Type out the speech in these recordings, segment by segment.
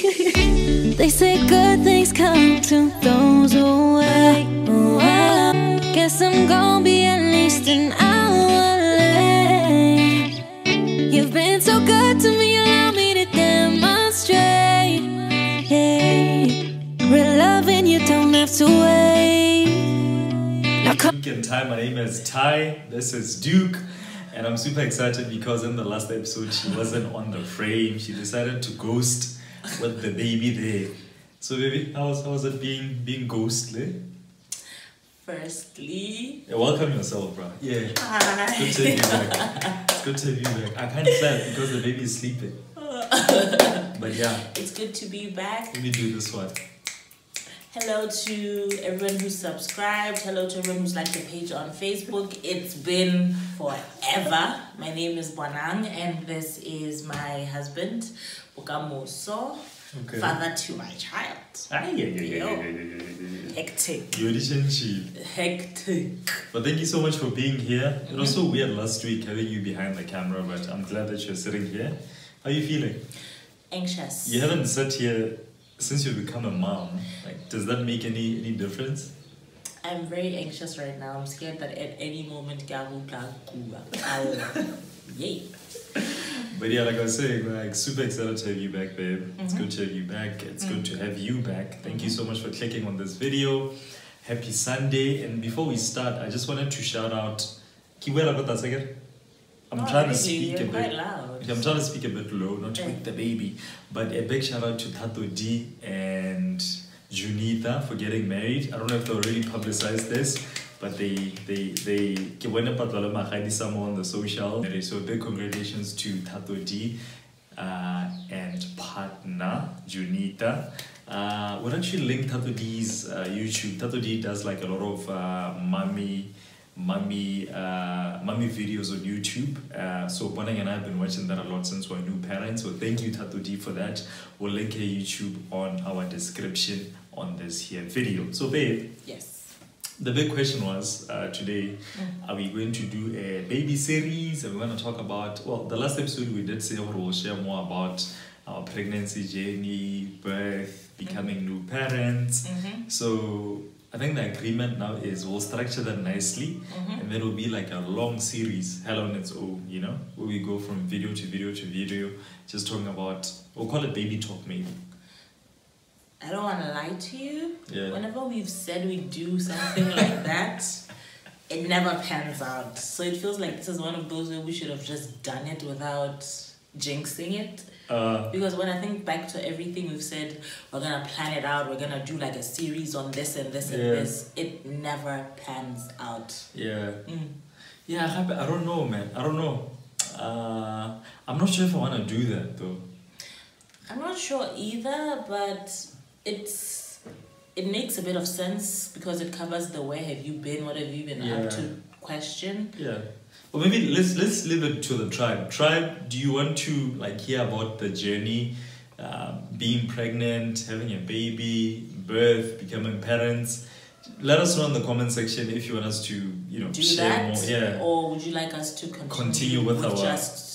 they say good things come to those who wait. Well, guess I'm gonna be at least an hour late. You've been so good to me, allow me to demonstrate. Hey, real loving, you don't have to wait. Now come. Weekend time. My name is Tie. This is Doek. And I'm super excited because in the last episode she wasn't on the frame. She decided to ghost with the baby there. So baby, how was, how was it being being ghostly? Firstly, Yeah, welcome yourself, bro. Yeah. hi. Good to have you back. It's good to have you back. I can't clap because the baby is sleeping. But yeah, It's good to be back. let me do this one. Hello to everyone who subscribed. Hello to everyone who's liked the page on Facebook. It's been forever. My name is Bonang, and this is my husband, okay. father to my child. Hectic. Your relationship. Hectic. But thank you so much for being here. Mm -hmm. It was so mm-hmm. weird last week having you behind the camera, but I'm glad that you're sitting here. How are you feeling? Anxious. You haven't sat here since you've become a mom. Like, does that make any any difference? I'm very anxious right now. I'm scared that at any moment, I will Yay. But yeah, like I was saying, like super excited to have you back, babe. It's Mhm. good to have you back. It's good to have you back. Thank you so much for clicking on this video. Happy Sunday. And before we start, I just wanted to shout out Kiwela Kotasegir. I'm Oh, trying to speak You're a quite bit. loud. I'm trying to speak a bit low, not to wake the baby. But a big shout out to Thato Dee and Junita for getting married. I don't know if they already publicized this, but they they they ke bone patlalo magadi somewhere on the social. So big congratulations to Thato Dee uh, and partner Junita. Uh, we'll actually link Thato Dee's uh, YouTube. Thato Dee does like a lot of uh, mommy mommy uh, mommy videos on YouTube. Uh, so Bonang and I have been watching that a lot since we're new parents. So thank you Thato Dee for that. We'll link her YouTube on our description on this here video. So babe, Yes. The big question was uh, today, are we going to do a baby series? and we going to talk about, well, the last episode we did say we'll share more about our pregnancy journey, birth, becoming new parents. Mm-hmm. So I think the agreement now is we'll structure that nicely Mm-hmm. and then it'll be like a long series, hell on its own, you know, where we go from video to video to video, just talking about, we'll call it baby talk maybe. I don't want to lie to you. Yeah. Whenever we've said we do something like that, it never pans out. So it feels like this is one of those where we should have just done it without jinxing it. Uh, Because when I think back to everything we've said, we're gonna plan it out, we're gonna do like a series on this and this and Yeah. this, it never pans out. yeah. Mm. Yeah, I I don't know, man. I don't know. Uh, I'm not sure if I want to do that though. I'm not sure either, but it's it makes a bit of sense because it covers the where have you been, what have you been Yeah. up to question. Yeah. Or maybe let's let's leave it to the tribe. Tribe, do you want to like hear about the journey, uh, being pregnant, having a baby, birth, becoming parents? Let us know in the comment section if you want us to, you know, Do share that, more. Yeah. or would you like us to continue, Continue with our- just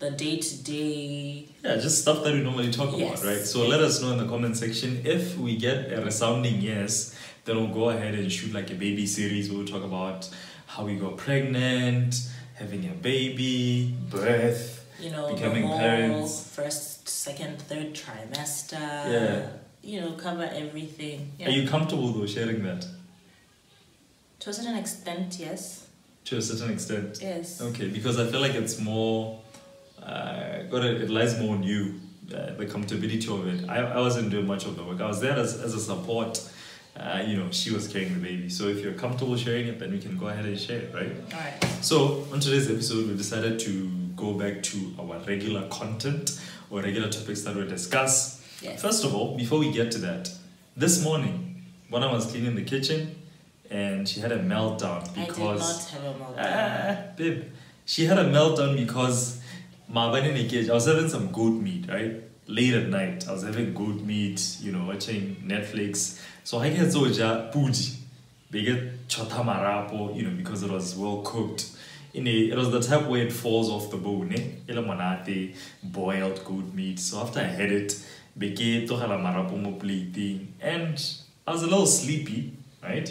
the day to day? Yeah, just stuff that we normally talk Yes. about, right? So let us know in the comment section. If we get a resounding yes, then we'll go ahead and shoot like a baby series where we'll talk about how we got pregnant, having a baby, birth. You know, Becoming parents. first, second, third trimester. Yeah. You know, cover everything. Yeah. Are you comfortable though sharing that to a certain extent, yes. to a certain extent? Yes. Okay, because I feel like it's more, uh, got it, it lies more on you, uh, the comfortability of it. I, I wasn't doing much of the work. I was there as, as a support. Uh, you know, she was carrying the baby. So if you're comfortable sharing it, then we can go ahead and share it, right? Alright. So on today's episode, we decided to go back to our regular content or regular topics that we discuss. Yes. First of all, before we get to that, this morning when I was cleaning the kitchen, and she had a meltdown because I did not have a meltdown. Ah, babe, she had a meltdown because my in the cage. I was having some goat meat, right? Late at night, I was having goat meat, you know, watching Netflix. So I get soja puji. They get chota marapo, you know, because it was well cooked. In a, it was the type where it falls off the bone, eh? Ele monate, boiled goat meat. So after I had it, be ke tlogela marapo mo plating and i was a little sleepy right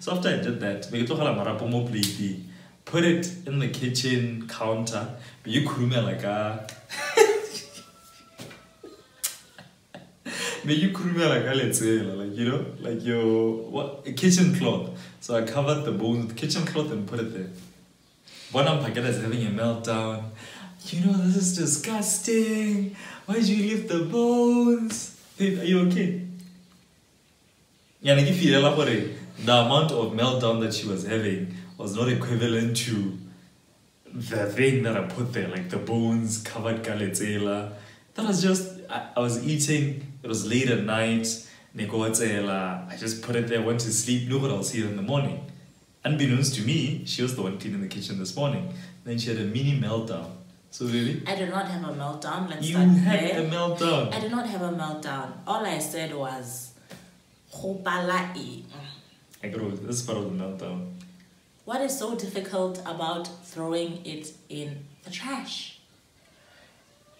so after i did that be ke tlogela marapo mo plating put it in the kitchen counter. Be ke khurumela ka be ke khurumela ka letsela like you know like your what a kitchen cloth. So i covered the bones with kitchen cloth and put it there. One of Paketa is having a meltdown. You know this is disgusting. Why did you leave the bones? Are you okay? Yeah, like if you elaborate, the amount of meltdown that she was having was not equivalent to the thing that I put there, like the bones covered kaletsela. That was just I, I was eating, it was late at night, nekowatsela. I just put it there, went to sleep, knew what I'll see in the morning. Unbeknownst to me, she was the one cleaning the kitchen this morning. Then she had a mini meltdown. So really? I did not have a meltdown. Let's You start had there. a meltdown. I did not have a meltdown. All I said was, "Khopala e." I got. This is part of the meltdown. What is so difficult about throwing it in the trash?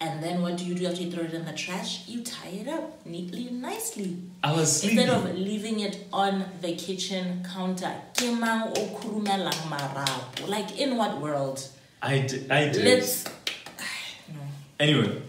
And then what do you do after you throw it in the trash? You tie it up neatly and nicely. I was sleeping. Instead of leaving it on the kitchen counter. Ke mang o khurumelang marapo? Like in what world? I did. I did. Let's no. Anyway,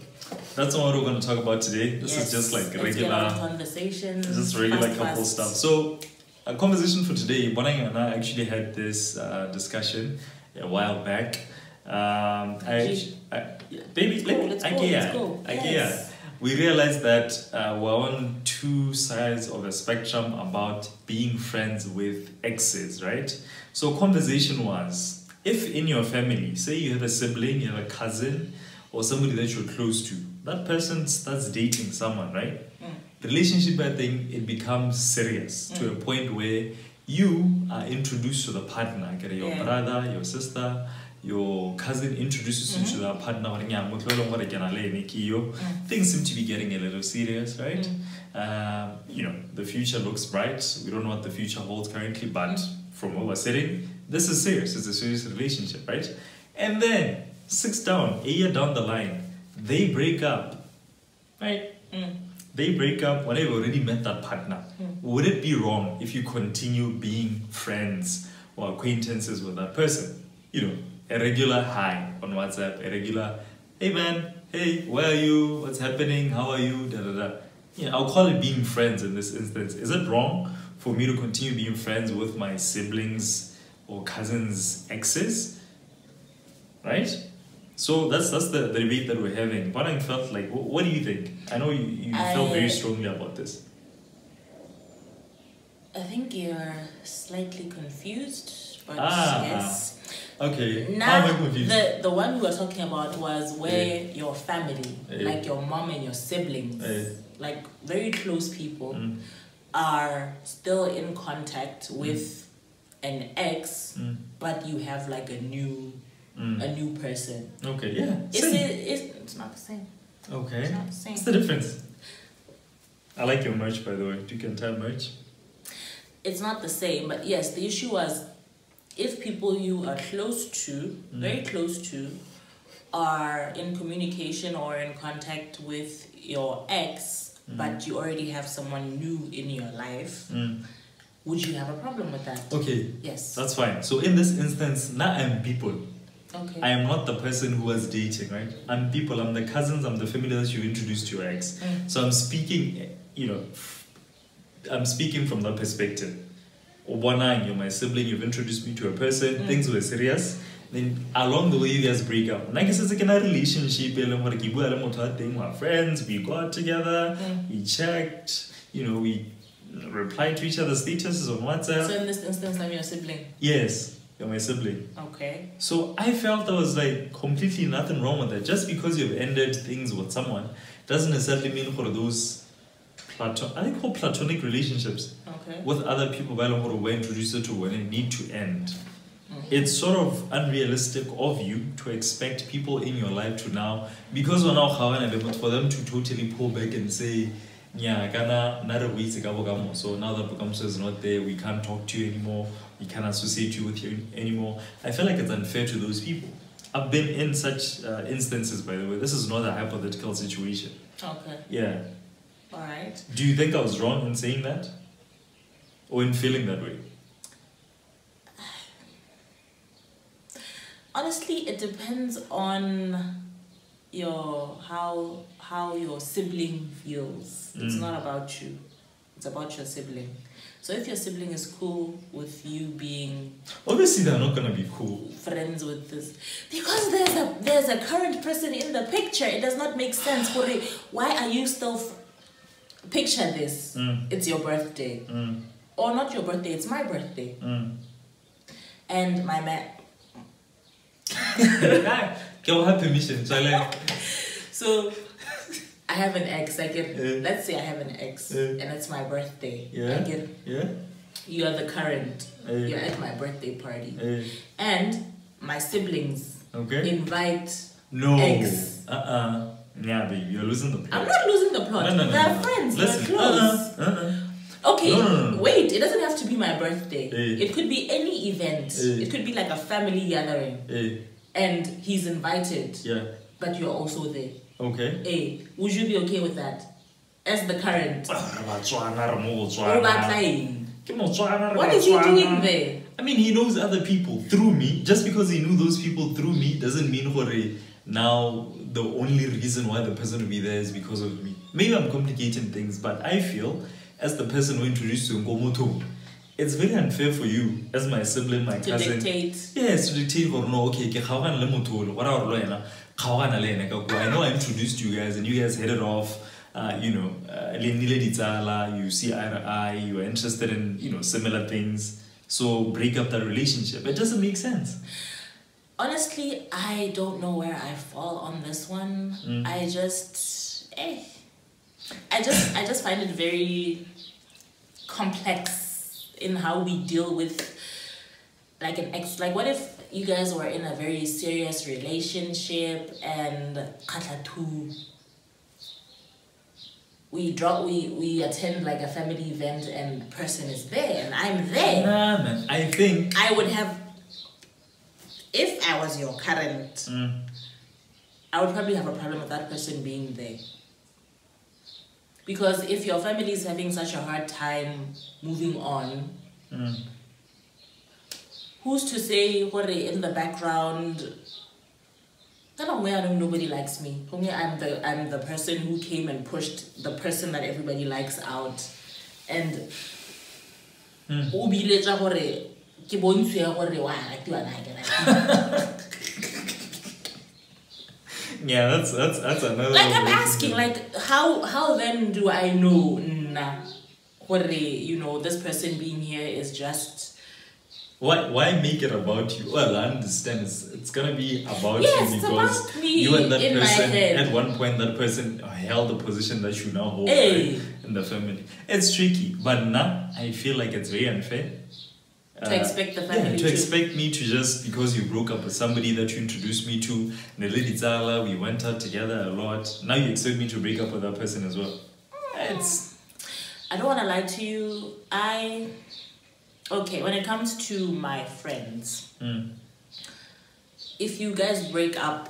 that's not what we're going to talk about today. This Yes, is just like let's get on regular, conversations. just regular fast, couple fast. stuff. So, a conversation for today. Bonang and I actually had this uh, discussion a while back. Um, I, I, baby, Let's let go, me, let's I go, let's go. Yes. We realized that uh, we're on two sides of a spectrum about being friends with exes, right? So, conversation was if in your family, say you have a sibling, you have a cousin, or somebody that you're close to, that person starts dating someone, right? Mm. The relationship, I think, it becomes serious to a Mm. point where you are introduced to the partner, your Yeah. brother, your sister, your cousin introduces you to the partner. hore nya, motho leng hore ke na le ene ke yo. Mm. Things seem to be getting a little serious, right? Mm. Um, you know, the future looks bright. We don't know what the future holds currently, but from where we're sitting, this is serious. It's a serious relationship, right? And then, six down, a year down the line, they break up, right? They break up when they've already met that partner. Mm. Would it be wrong if you continue being friends or acquaintances with that person? You know, a regular hi on WhatsApp, a regular, hey man, hey, where are you? What's happening? How are you? Da da da. Yeah, I'll call it being friends in this instance. Is it wrong for me to continue being friends with my siblings or cousins' exes? Right? So that's that's the, the debate that we're having. But I felt like, wh- what do you think? I know you, you felt very strongly about this. I think you're slightly confused, but Ah. yes. Okay. How am Now, I confused? the, the one we were talking about was where your family, Yeah. like your mom and your siblings, Yeah. like very close people, Mm, are still in contact with an ex, mm, but you have like a new mm. a new person. Okay, yeah. Is same. it? Is it's not the same? Okay. It's not the same. What's the difference? I like your merch, by the way. Do you can tell merch. it's not the same but yes the issue was if people you are close to Mm. very close to are in communication or in contact with your ex Mm. but you already have someone new in your life Mm. would you have a problem with that Okay, yes that's fine. So in this instance, now I'm people. Okay I am not the person who was dating, right? I'm people. I'm the cousins. I'm the family that you introduced to your ex. Mm. So I'm speaking, you know, I'm speaking from that perspective. Obwana, you're my sibling. You've introduced me to a person. Mm. Things were serious. Then along the way, you guys break up. Like I said, it's like a relationship. leng hore ke bua le motho wa teng, We're friends. We got together. Mm. We checked. You know, we replied to each other's statuses on WhatsApp. so in this instance i'm your sibling yes, you're my sibling. okay So I felt there was like completely nothing wrong with that. Just because you've ended things with someone doesn't necessarily mean for those platon I think called platonic relationships okay with other people by who were introduced to when they need to end. Mhm. It's sort of unrealistic of you to expect people in your life to now because we're now kgawana le motho, for them to totally pull back and say yeah, kana na re buitse ka bokamoso. So now that bokamoso is not there, we can't talk to you anymore. We can't associate you with you anymore. I feel like it's unfair to those people. I've been in such uh, instances, by the way. This is not a hypothetical situation. Okay. Yeah. All right. Do you think I was wrong in saying that? Or in feeling that way? Honestly, it depends on your how how your sibling feels. It's Mm. not about you. It's about your sibling. So if your sibling is cool with you being Obviously, they're not gonna be cool. friends with this because there's a there's a current person in the picture it does not make sense for it why are you still f- picture this Mm. it's your birthday Mm, or not your birthday it's my birthday mm. and my man Can I have permission? Shall I? so i have an ex i get let's say i have an ex and it's my birthday Yeah. i get Yeah? you are the current you're at my birthday party and my siblings okay. invite No. Ex. Uh-uh. Yeah, baby, you're losing the plot. i'm not losing the plot No, no, no, they're no. friends Listen, they're close Uh-uh. Uh-uh. Okay, No, wait, it doesn't have to be my birthday. It could be any event. It could be like a family gathering and he's invited, yeah. but you're also there. Okay. Hey, would you be okay with that? As the current. Re Batswana, re mo Or Botswana. battling. Ke Motswana, re What is he doing there? I mean, he knows other people through me. Just because he knew those people through me doesn't mean hore now the only reason why the person will be there is because of me. Maybe I'm complicating things, but I feel as the person who introduced you Ngomoto, it's very unfair for you as my sibling, my To cousin. dictate. Yes, to dictate gore no, okay, ke kgaogana le motho ole, what are yena? Kgaogana le yena ka kua. I know I introduced you guys and you guys headed off. Uh, you know, uh, le nnile ditsala, you see eye to eye, you are interested in, you know, similar things. So break up that relationship. It doesn't make sense. Honestly, I don't know where I fall on this one. Mm. I just eh. I just I just find it very complex in how we deal with like an ex like what if you guys were in a very serious relationship and khatlatu we draw we we attend like a family event and person is there and I'm there Nah, man. I think. I would have, if I was your current, Mm, I would probably have a problem with that person being there. Because if your family is having such a hard time moving on, mm. who's to say what in the background? I don't know, nobody likes me. For me, I'm the I'm the person who came and pushed the person that everybody likes out, and Hmm. o biletsa gore ke bontshe gore wa ratiwa na ke ratiwa. Yeah, that's that's that's another. like I'm asking, like how how then do I know nah, what you know this person being here is just Why why make it about you? Well, I understand it's it's gonna be about Yes, you because about you and that person at one point that person held the position that you now hold Hey. right, in the family. It's tricky, but now I feel like it's very unfair. To expect the family yeah, to to- expect me to just because you broke up with somebody that you introduced me to, Nelly Zala, we went out together a lot. Now you expect me to break up with that person as well. It's I don't want to lie to you. I okay when it comes to my friends, mm, if you guys break up,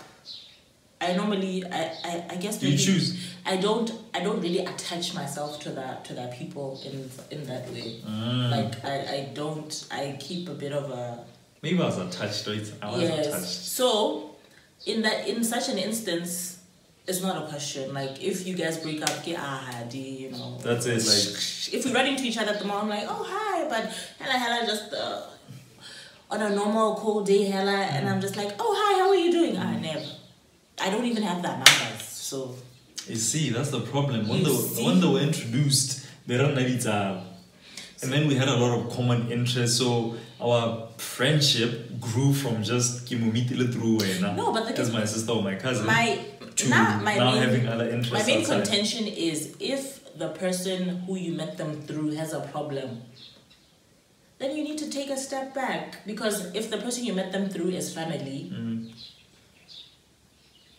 I normally I I, I guess you choose. I don't I don't really attach myself to that to that people in in that way. Mm. Like I, I don't I keep a bit of a Maybe I was attached, right? I was yes. attached. So in that in such an instance, it's not a question. Like if you guys break up, get ah you know. That's it, like if we run into each other at the mall, I'm like, oh hi, but hella hella just uh, on a normal cold day, hella, and I'm just like, oh hi, how are you doing? Ah, never. I don't even have that numbers, so You see, that's the problem. When they, see? when they were introduced, they ran Navita. And then we had a lot of common interests, so our friendship grew from just Kimumitile through Wena No, but the as my sister or my cousin my to now my now main, having other interests. my main outside. contention is if the person who you met them through has a problem. Then you need to take a step back because if the person you met them through is family, Mm.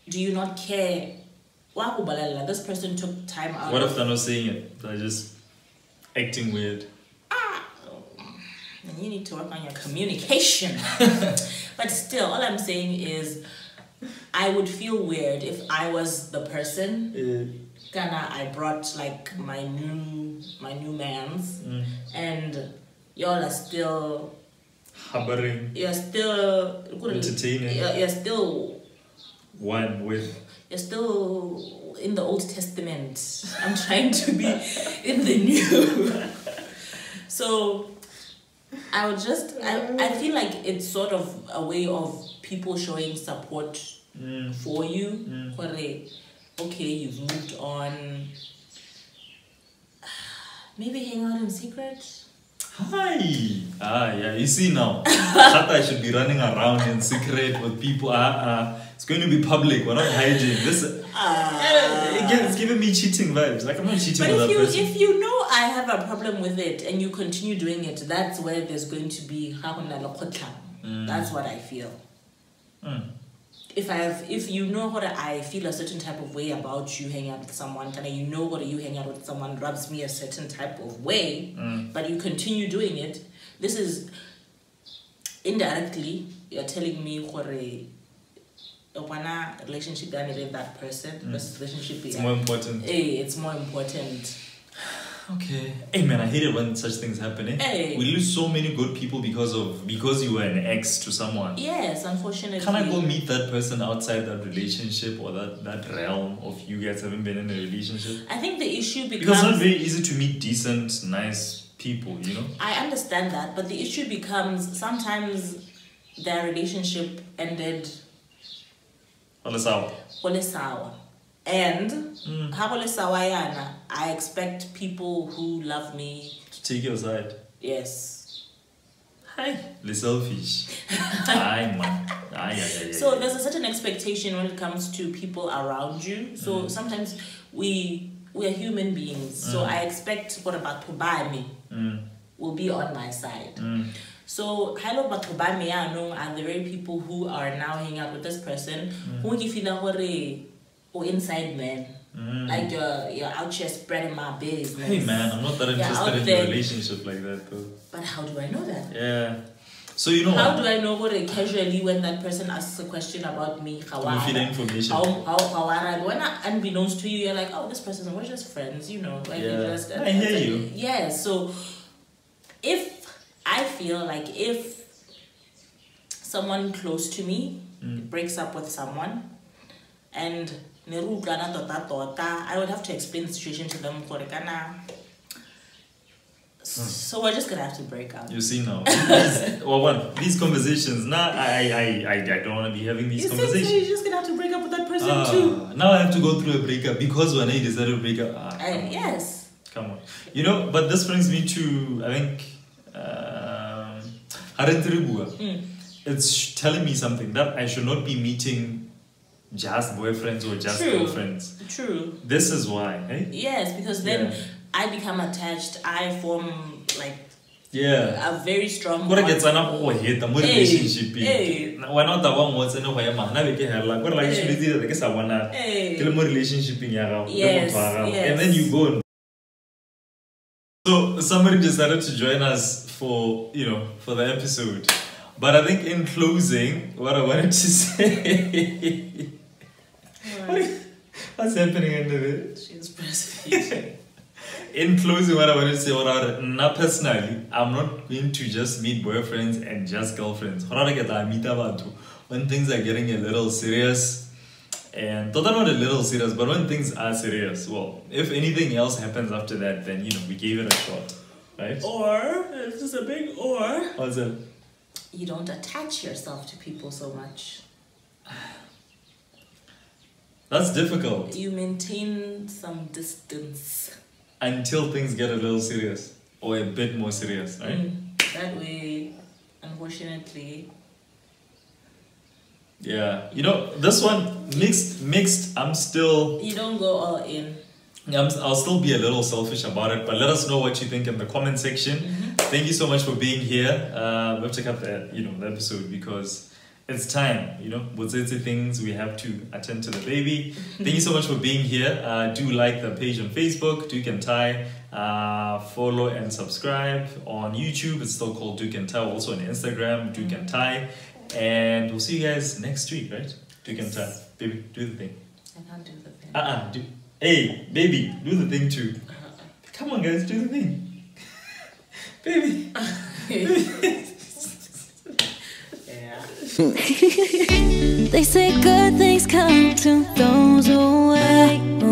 Do you not care? Wa go bolelela, This person took time out. What if they're not saying it? They're just acting weird. And you need to work on your communication. but still, all I'm saying is, I would feel weird if I was the person Ghana, I brought like my new my new man's, Mm. and y'all are still Harboring you're still Entertaining. You're, you're still one with. you're still in the Old Testament. I'm trying to be in the New. so I would just I, I feel like it's sort of a way of people showing support Mm. for you. Mm. Okay, you've moved on. Maybe hang out in secret. Hi. Ah, yeah. You see now, I should be running around in secret with people. Ah, ah. It's going to be public. We're not hiding. This. Eh, again, it's giving me cheating vibes. Like I'm not cheating But with if you person. if you know I have a problem with it and you continue doing it, that's where there's going to be That's what I feel. Mm. If I have, if you know what I feel a certain type of way about you hanging out with someone, of you know what you hang out with someone rubs me a certain type of way, Mm. but you continue doing it. This is indirectly you're telling me a relationship than with that person mm. versus relationship eh, It's more important. Hey, it's more important. Okay. Hey man, I hate it when such things happen. Eh? Hey. We lose so many good people because of because you were an ex to someone. Yes, unfortunately. Can I go meet that person outside that relationship or that, that realm of you guys having been in a relationship? I think the issue becomes. Because it's not very easy to meet decent, nice people, you know? I understand that, but the issue becomes sometimes their relationship ended Olasawa. gole sawa. And Mm. ha gole sawa yana, I expect people who love me, To take your side. yes. Hi. The selfish. Aye, man. Aye, aye, aye, So there's a certain expectation when it comes to people around you. So Mm. sometimes we we are human beings. So Mm. I expect what about to buy me Mm, will be on my side. mm, So hello batho ba me yaanong are the very people who are now hanging out with this person who ke feel gore o inside man. mm. Like you're you're out here spreading my business. Hey man, I'm not that interested in there. a relationship like that though. But how do I know that? Yeah. So you know How what? do I know what casually when that person asks a question about me? How You feed information. How how how I when I, unbeknownst to you, you're like, oh, this person, we're just friends, you know. Like Yeah. you just, I hear you. Yeah. So if I feel like if someone close to me Mm. breaks up with someone and I would have to explain the situation to them kana so we're just gonna have to break up. You see now. These, well, one, these conversations, now I, I, I, I don't want to be having these You so? conversations. You're just gonna have to break up with that person Ah, too. now I have to go through a breakup because when I decided to break up. Ah, on. yes. Come on. You know, but this brings me to, I think. Mm. It's telling me something that I should not be meeting just boyfriends or just True. girlfriends. True. This is why, hey? Yes, because then Yeah. I become attached. I form like Yeah. a very strong. kore ke tsena go heta mo hey. wena o taba ngwe o tsene go ema nna be ke hela kore like Hey. tshwanetse ke sa bonana ke le mo relationshipeng ya gago le Yes, motho wa gago and then you go. So somebody decided to join us for you know for the episode but i think in closing what i wanted to say what's happening under there She's breastfeeding. in closing, what I wanted to say, what I, not personally, I'm not going to just meet boyfriends and just girlfriends. Meet When things are getting a little serious, and thought not a little serious, but when things are serious, well, if anything else happens after that, then you know we gave it a shot, right? or it's just a big or. What's that? You don't attach yourself to people so much. That's difficult You maintain some distance. until things get a little serious or a bit more serious, right? Mm. That way, unfortunately, Yeah, you know this one mixed, mixed. I'm still you don't go all in. I'm, I'll still be a little selfish about it, but let us know what you think in the comment section. Thank you so much for being here. Uh, we have to cut the you know the episode because it's time. You know, with the things we have to attend to the baby. Thank you so much for being here. Uh, do like the page on Facebook, Doek and Tie. Uh, follow and subscribe on YouTube. It's still called Doek and Tie. Also on Instagram, Doek and Tie. And we'll see you guys next week, right? Take and time. Baby, do the thing. I can't do the thing. Uh uh. Do, hey, baby, do the thing too. Uh-uh. Come on, guys, do the thing. baby. they say good things come to those who wait.